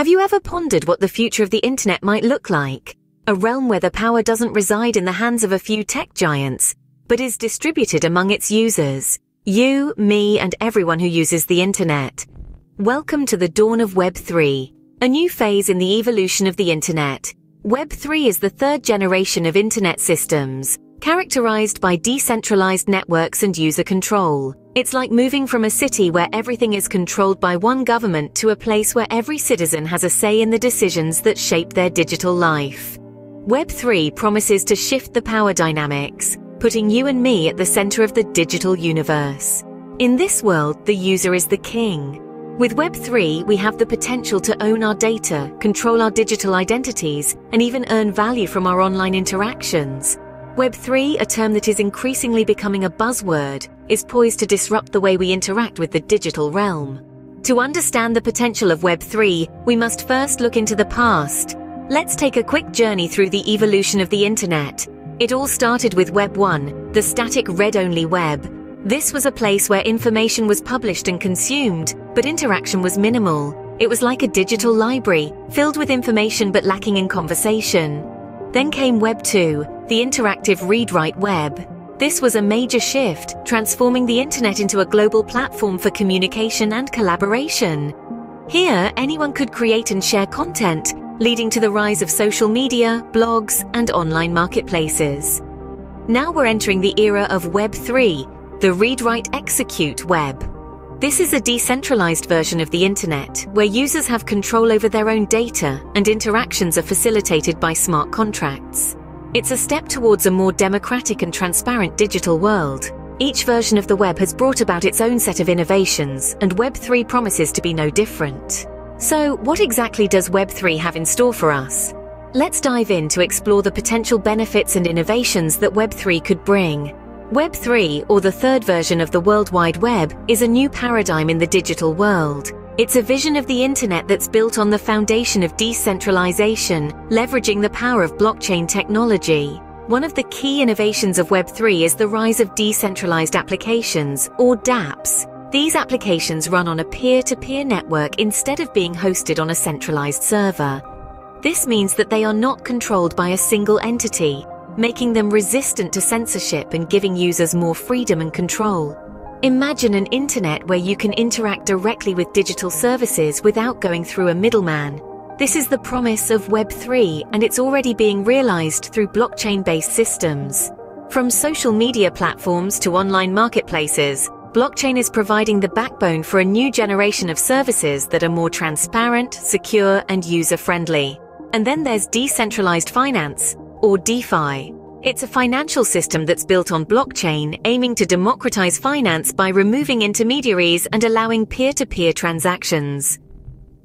Have you ever pondered what the future of the internet might look like? A realm where the power doesn't reside in the hands of a few tech giants, but is distributed among its users. You, me, and everyone who uses the internet. Welcome to the dawn of Web 3, a new phase in the evolution of the internet. Web 3 is the third generation of internet systems, characterized by decentralized networks and user control. It's like moving from a city where everything is controlled by one government to a place where every citizen has a say in the decisions that shape their digital life. Web3 promises to shift the power dynamics, putting you and me at the center of the digital universe. In this world, the user is the king. With Web3, we have the potential to own our data, control our digital identities, and even earn value from our online interactions. Web3, a term that is increasingly becoming a buzzword, is poised to disrupt the way we interact with the digital realm. To understand the potential of Web3, we must first look into the past. Let's take a quick journey through the evolution of the internet. It all started with Web 1, the static read-only web. This was a place where information was published and consumed, but interaction was minimal. It was like a digital library, filled with information but lacking in conversation. Then came Web 2, the interactive read-write web. This was a major shift, transforming the internet into a global platform for communication and collaboration. Here, anyone could create and share content, leading to the rise of social media, blogs, and online marketplaces. Now we're entering the era of Web 3, the read-write-execute web. This is a decentralized version of the internet, where users have control over their own data and interactions are facilitated by smart contracts. It's a step towards a more democratic and transparent digital world. Each version of the web has brought about its own set of innovations, and Web3 promises to be no different. So, what exactly does Web3 have in store for us? Let's dive in to explore the potential benefits and innovations that Web3 could bring. Web3, or the third version of the World Wide Web, is a new paradigm in the digital world. It's a vision of the internet that's built on the foundation of decentralization, leveraging the power of blockchain technology. One of the key innovations of Web3 is the rise of decentralized applications, or dApps. These applications run on a peer-to-peer -peer network instead of being hosted on a centralized server. This means that they are not controlled by a single entity, making them resistant to censorship and giving users more freedom and control. Imagine an internet where you can interact directly with digital services without going through a middleman. This is the promise of Web3 and it's already being realized through blockchain-based systems. From social media platforms to online marketplaces, blockchain is providing the backbone for a new generation of services that are more transparent, secure, and user-friendly. And then there's decentralized finance, or DeFi. It's a financial system that's built on blockchain, aiming to democratize finance by removing intermediaries and allowing peer-to-peer transactions.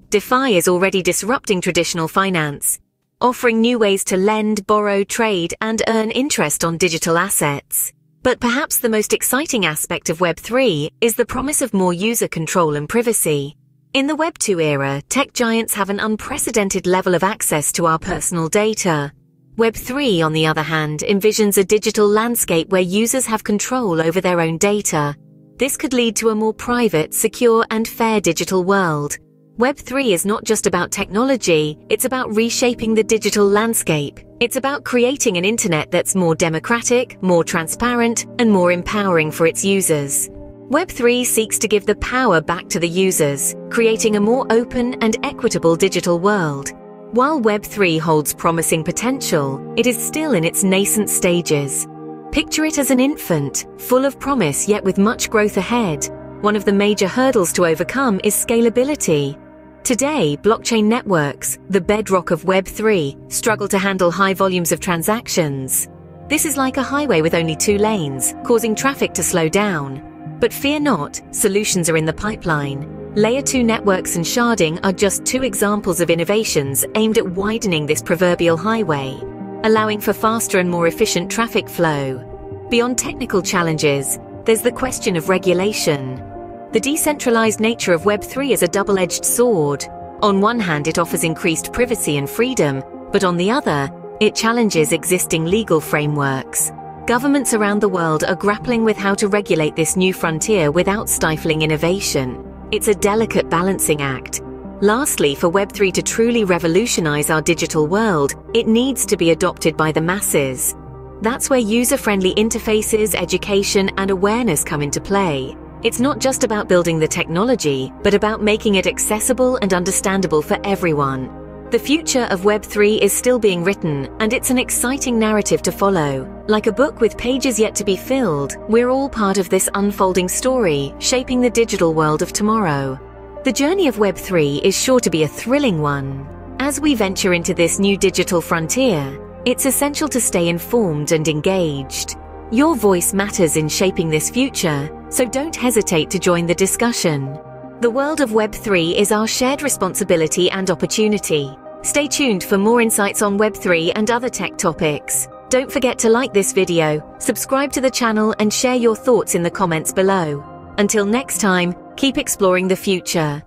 DeFi is already disrupting traditional finance, offering new ways to lend, borrow, trade, and earn interest on digital assets. But perhaps the most exciting aspect of Web3 is the promise of more user control and privacy. In the Web2 era, tech giants have an unprecedented level of access to our personal data. Web3, on the other hand, envisions a digital landscape where users have control over their own data. This could lead to a more private, secure, and fair digital world. Web3 is not just about technology, it's about reshaping the digital landscape. It's about creating an internet that's more democratic, more transparent, and more empowering for its users. Web3 seeks to give the power back to the users, creating a more open and equitable digital world. While Web3 holds promising potential, it is still in its nascent stages. Picture it as an infant, full of promise yet with much growth ahead. One of the major hurdles to overcome is scalability. Today, blockchain networks, the bedrock of Web3, struggle to handle high volumes of transactions. This is like a highway with only two lanes, causing traffic to slow down. But fear not, solutions are in the pipeline. Layer 2 networks and sharding are just two examples of innovations aimed at widening this proverbial highway, allowing for faster and more efficient traffic flow. Beyond technical challenges, there's the question of regulation. The decentralized nature of Web3 is a double-edged sword. On one hand, it offers increased privacy and freedom, but on the other, it challenges existing legal frameworks. Governments around the world are grappling with how to regulate this new frontier without stifling innovation. It's a delicate balancing act. Lastly, for Web3 to truly revolutionize our digital world, it needs to be adopted by the masses. That's where user-friendly interfaces, education, and awareness come into play. It's not just about building the technology, but about making it accessible and understandable for everyone. The future of Web3 is still being written, and it's an exciting narrative to follow. Like a book with pages yet to be filled, we're all part of this unfolding story, shaping the digital world of tomorrow. The journey of Web3 is sure to be a thrilling one. As we venture into this new digital frontier, it's essential to stay informed and engaged. Your voice matters in shaping this future, so don't hesitate to join the discussion. The world of Web3 is our shared responsibility and opportunity. Stay tuned for more insights on Web3 and other tech topics. Don't forget to like this video, subscribe to the channel and share your thoughts in the comments below. Until next time, keep exploring the future.